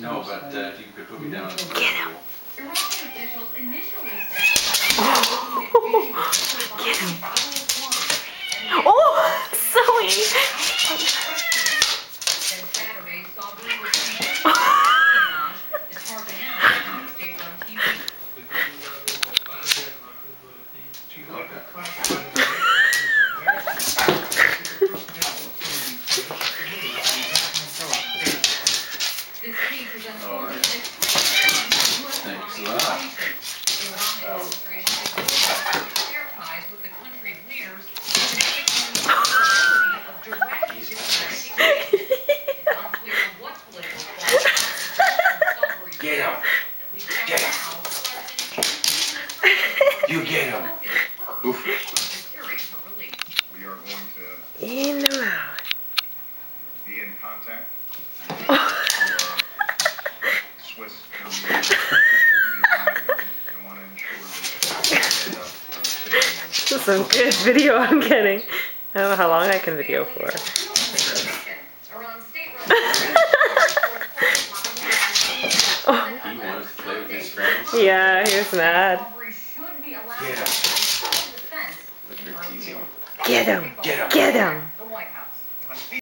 No, but uh, if you could put me down Get him. Iranian officials initially said Get him. Oh, Zoe. Direct diplomatic engagement. It's unclear what political Get him. You get him. Oof. We are going to In the mouth. be in contact oh. This is some good video I'm getting. I don't know how long I can video for. He wanted to play with his friends. Yeah, he was mad. Yeah. Like you're teasing him. Get him. Get him. Get him.